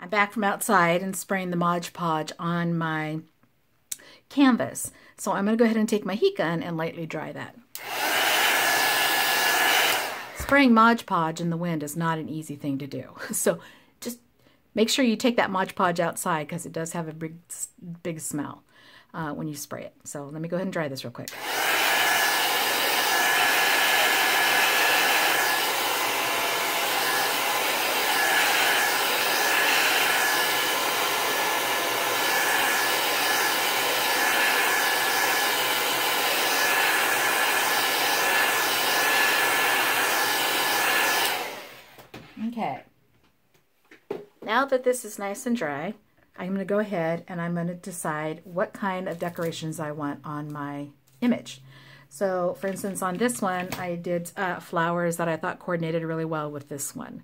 I'm back from outside and spraying the Mod Podge on my canvas. So I'm going to go ahead and take my heat gun and lightly dry that. Spraying Mod Podge in the wind is not an easy thing to do. So just make sure you take that Mod Podge outside because it does have a big, big smell uh, when you spray it. So let me go ahead and dry this real quick. Okay. Now that this is nice and dry, I'm going to go ahead and I'm going to decide what kind of decorations I want on my image. So for instance, on this one, I did uh, flowers that I thought coordinated really well with this one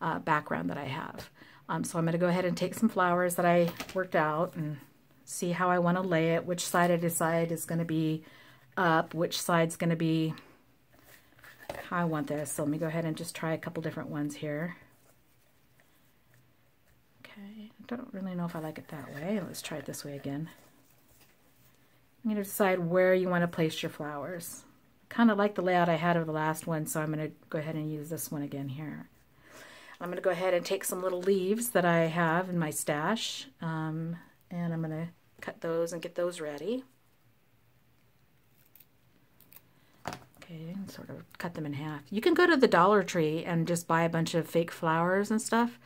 uh, background that I have. Um, so I'm going to go ahead and take some flowers that I worked out and see how I want to lay it, which side I decide is going to be up, which side's going to be how I want this. So let me go ahead and just try a couple different ones here. Okay, I don't really know if I like it that way. Let's try it this way again. I'm going to decide where you want to place your flowers. I kind of like the layout I had of the last one, so I'm going to go ahead and use this one again here. I'm going to go ahead and take some little leaves that I have in my stash, um, and I'm going to cut those and get those ready. Okay, and sort of cut them in half. You can go to the Dollar Tree and just buy a bunch of fake flowers and stuff,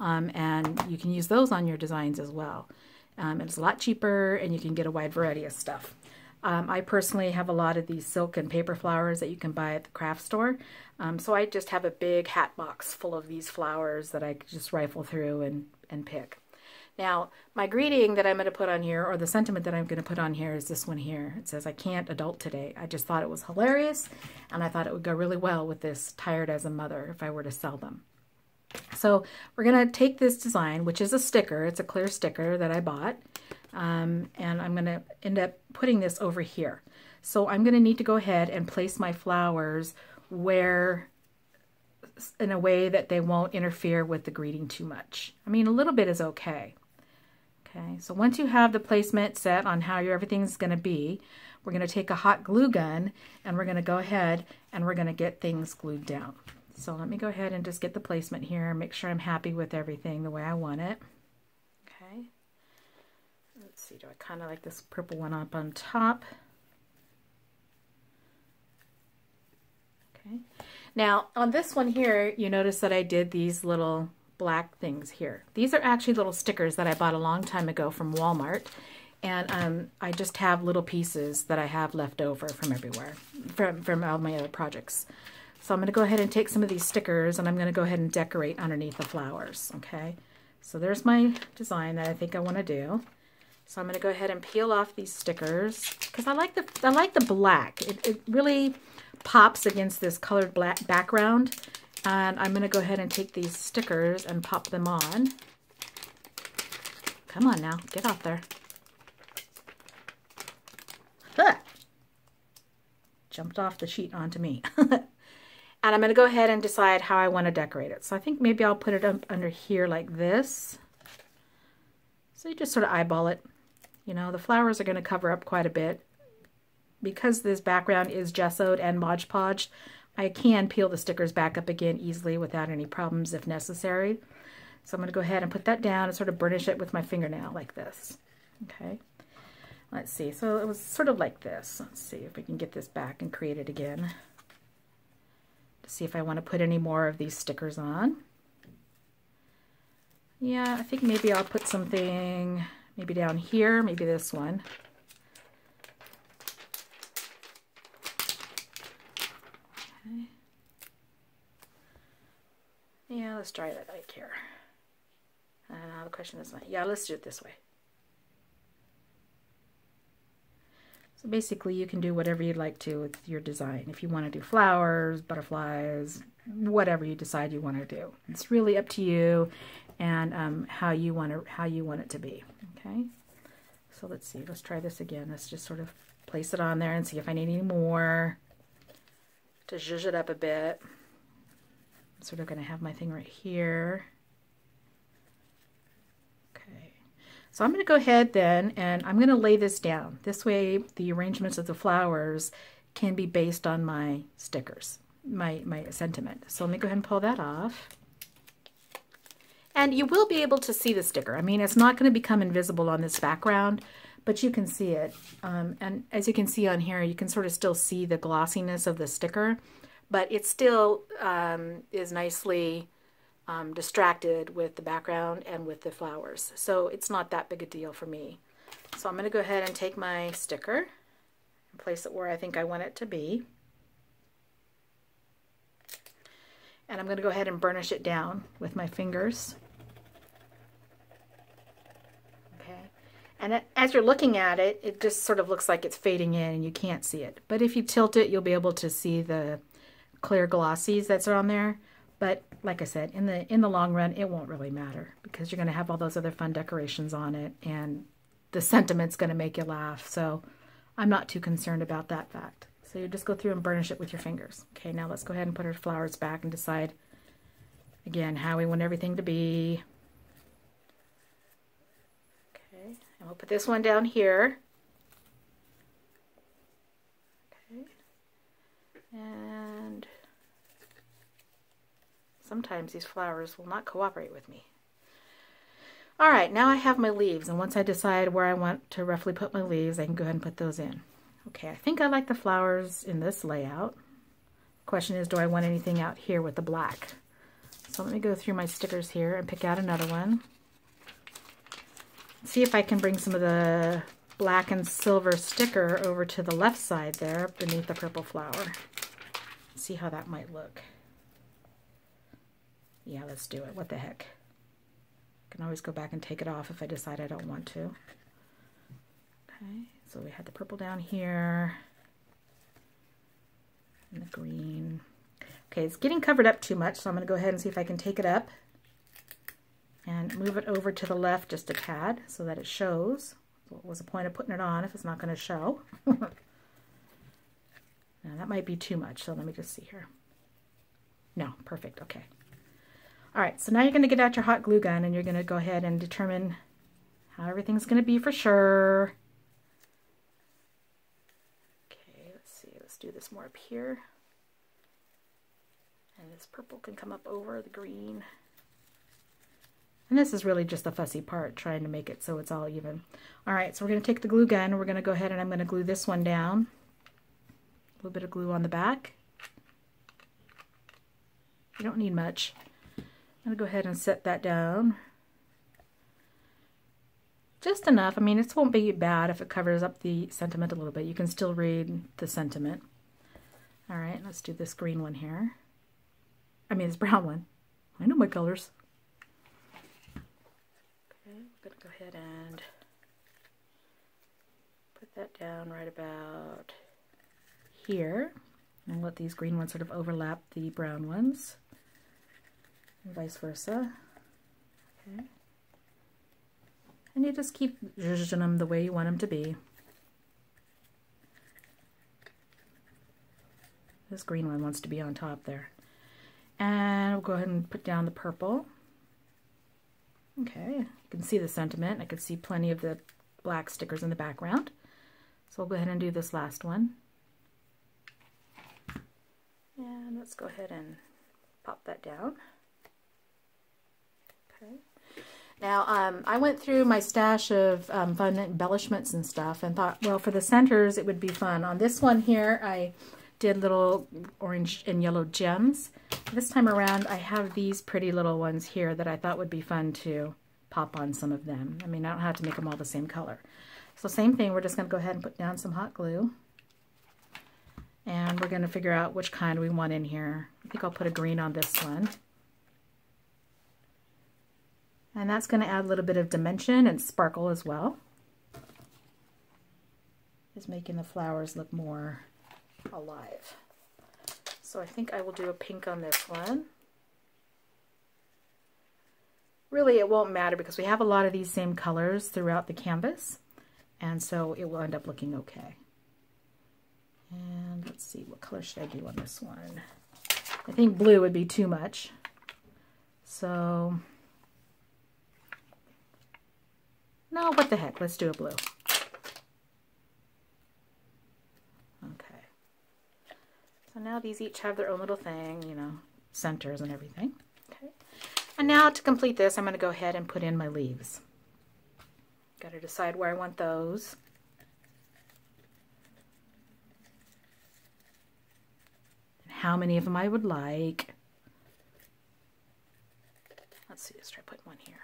um, and you can use those on your designs as well. Um, it's a lot cheaper, and you can get a wide variety of stuff. Um, I personally have a lot of these silk and paper flowers that you can buy at the craft store. Um, so I just have a big hat box full of these flowers that I just rifle through and, and pick. Now, my greeting that I'm going to put on here, or the sentiment that I'm going to put on here, is this one here. It says, I can't adult today. I just thought it was hilarious, and I thought it would go really well with this tired as a mother if I were to sell them. So we're going to take this design, which is a sticker. It's a clear sticker that I bought, um, and I'm going to end up putting this over here. So I'm going to need to go ahead and place my flowers where in a way that they won't interfere with the greeting too much. I mean, a little bit is okay. Okay, so once you have the placement set on how your everything's going to be, we're going to take a hot glue gun and we're going to go ahead and we're going to get things glued down. So let me go ahead and just get the placement here, make sure I'm happy with everything the way I want it. Okay, let's see, do I kind of like this purple one up on top? Okay, now on this one here, you notice that I did these little black things here. These are actually little stickers that I bought a long time ago from Walmart. And um, I just have little pieces that I have left over from everywhere, from, from all my other projects. So I'm going to go ahead and take some of these stickers and I'm going to go ahead and decorate underneath the flowers, okay? So there's my design that I think I want to do. So I'm going to go ahead and peel off these stickers because I like the I like the black. It, it really pops against this colored black background and I'm going to go ahead and take these stickers and pop them on. Come on now, get out there. Ah! Jumped off the sheet onto me. and I'm going to go ahead and decide how I want to decorate it. So I think maybe I'll put it up under here like this. So you just sort of eyeball it. You know, the flowers are going to cover up quite a bit. Because this background is gessoed and Mod Podge, I can peel the stickers back up again easily without any problems if necessary. So I'm going to go ahead and put that down and sort of burnish it with my fingernail like this. Okay. Let's see. So it was sort of like this. Let's see if we can get this back and create it again. See if I want to put any more of these stickers on. Yeah, I think maybe I'll put something maybe down here, maybe this one. Okay. Yeah, let's try that like here. And now the question is, yeah, let's do it this way. So basically you can do whatever you'd like to with your design. If you want to do flowers, butterflies, whatever you decide you want to do. It's really up to you and um, how you want to how you want it to be. Okay. So let's see. Let's try this again. Let's just sort of place it on there and see if I need any more to zhuzh it up a bit. I'm sort of going to have my thing right here. So I'm going to go ahead then and I'm going to lay this down. This way the arrangements of the flowers can be based on my stickers, my, my sentiment. So let me go ahead and pull that off. And you will be able to see the sticker. I mean, it's not going to become invisible on this background, but you can see it. Um, and as you can see on here, you can sort of still see the glossiness of the sticker, but it still um, is nicely um, distracted with the background and with the flowers. So it's not that big a deal for me. So I'm going to go ahead and take my sticker and place it where I think I want it to be. And I'm going to go ahead and burnish it down with my fingers. Okay. And as you're looking at it, it just sort of looks like it's fading in and you can't see it. But if you tilt it, you'll be able to see the clear glossies that's on there. But like I said, in the in the long run, it won't really matter because you're going to have all those other fun decorations on it and the sentiment's going to make you laugh. So I'm not too concerned about that fact. So you just go through and burnish it with your fingers. Okay, now let's go ahead and put our flowers back and decide, again, how we want everything to be. Okay, and we'll put this one down here. Okay. And sometimes these flowers will not cooperate with me. All right, now I have my leaves, and once I decide where I want to roughly put my leaves, I can go ahead and put those in. Okay, I think I like the flowers in this layout. Question is, do I want anything out here with the black? So let me go through my stickers here and pick out another one see if I can bring some of the black and silver sticker over to the left side there beneath the purple flower. See how that might look. Yeah, let's do it. What the heck. I can always go back and take it off if I decide I don't want to. Okay, so we had the purple down here. And the green. Okay, it's getting covered up too much, so I'm going to go ahead and see if I can take it up and move it over to the left just a tad so that it shows. What was the point of putting it on if it's not going to show? now that might be too much, so let me just see here. No, perfect, okay. All right, so now you're going to get out your hot glue gun and you're going to go ahead and determine how everything's going to be for sure. Okay, let's see, let's do this more up here. And this purple can come up over the green. And this is really just the fussy part, trying to make it so it's all even. All right, so we're going to take the glue gun and we're going to go ahead and I'm going to glue this one down. A little bit of glue on the back. You don't need much. I'm going to go ahead and set that down. Just enough. I mean, it won't be bad if it covers up the sentiment a little bit. You can still read the sentiment. All right, let's do this green one here. I mean, this brown one. I know my colors. Okay, I'm going to go ahead and put that down right about here and let these green ones sort of overlap the brown ones vice versa. Okay. And you just keep zhuzhing them the way you want them to be. This green one wants to be on top there. And we'll go ahead and put down the purple. Okay, you can see the sentiment. I can see plenty of the black stickers in the background. So we'll go ahead and do this last one. And let's go ahead and pop that down. Now, um, I went through my stash of um, fun embellishments and stuff and thought, well, for the centers, it would be fun. On this one here, I did little orange and yellow gems. This time around, I have these pretty little ones here that I thought would be fun to pop on some of them. I mean, I don't have to make them all the same color. So same thing, we're just going to go ahead and put down some hot glue. And we're going to figure out which kind we want in here. I think I'll put a green on this one. And that's going to add a little bit of dimension and sparkle as well. Is making the flowers look more alive. So I think I will do a pink on this one. Really, it won't matter because we have a lot of these same colors throughout the canvas, and so it will end up looking okay. And let's see, what color should I do on this one? I think blue would be too much. So, No, what the heck, let's do a blue. Okay. So now these each have their own little thing, you know, centers and everything. Okay. And now to complete this, I'm going to go ahead and put in my leaves. Got to decide where I want those. And how many of them I would like. Let's see, let's try putting one here.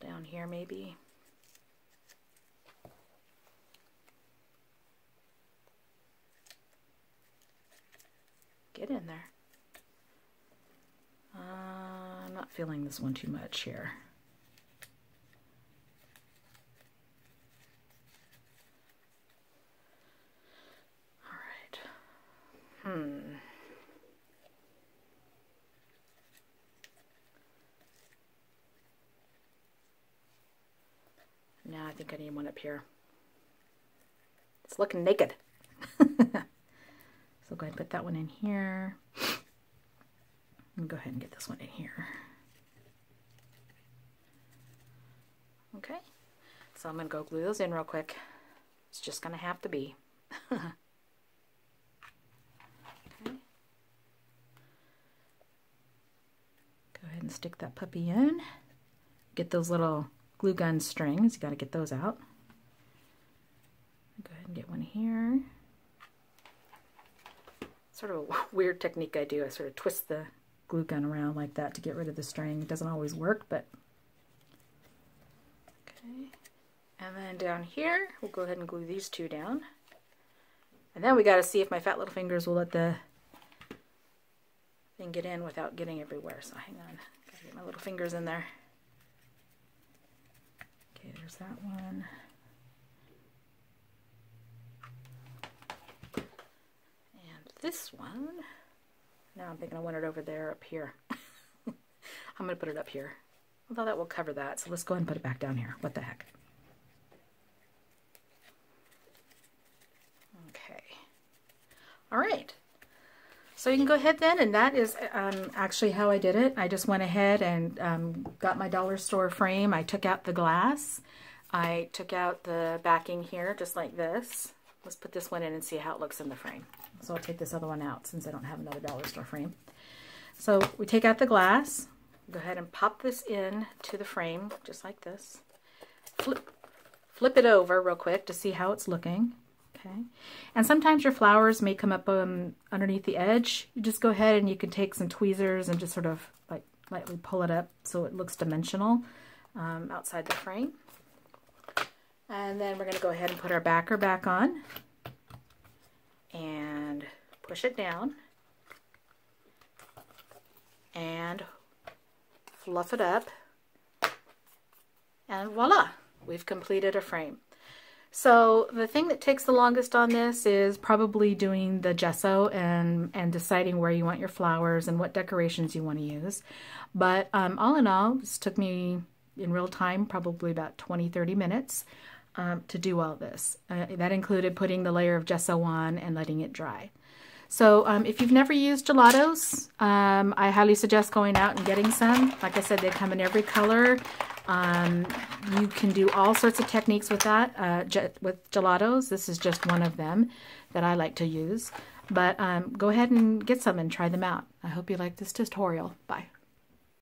Down here maybe. Get in there. Uh, I'm not feeling this one too much here. All right. Hmm. Think I need one up here. It's looking naked. So go ahead and put that one in here. And go ahead and get this one in here. Okay, so I'm going to go glue those in real quick. It's just going to have to be. okay. Go ahead and stick that puppy in. Get those little glue gun strings. You got to get those out. Go ahead and get one here sort of a weird technique I do. I sort of twist the glue gun around like that to get rid of the string. It doesn't always work, but okay. And then down here, we'll go ahead and glue these two down. And then we got to see if my fat little fingers will let the thing get in without getting everywhere. So hang on, gotta get my little fingers in there. There's that one. And this one, now I'm thinking I want it over there up here. I'm going to put it up here. Although that will cover that, so let's go ahead and put it back down here. What the heck. Okay. All right. So you can go ahead then, and that is um, actually how I did it. I just went ahead and um, got my dollar store frame. I took out the glass. I took out the backing here, just like this. Let's put this one in and see how it looks in the frame. So I'll take this other one out since I don't have another dollar store frame. So we take out the glass, go ahead and pop this in to the frame just like this. Flip, flip it over real quick to see how it's looking. Okay, and sometimes your flowers may come up um, underneath the edge. You just go ahead and you can take some tweezers and just sort of like lightly pull it up so it looks dimensional um, outside the frame. And then we're going to go ahead and put our backer back on and push it down and fluff it up and voila, we've completed a frame. So the thing that takes the longest on this is probably doing the gesso and, and deciding where you want your flowers and what decorations you want to use. But um, all in all, this took me in real time probably about 20-30 minutes um, to do all this. Uh, that included putting the layer of gesso on and letting it dry. So um, if you've never used gelatos, um, I highly suggest going out and getting some. Like I said, they come in every color. Um, you can do all sorts of techniques with that, uh, with gelatos. This is just one of them that I like to use. But um, go ahead and get some and try them out. I hope you like this tutorial. Bye.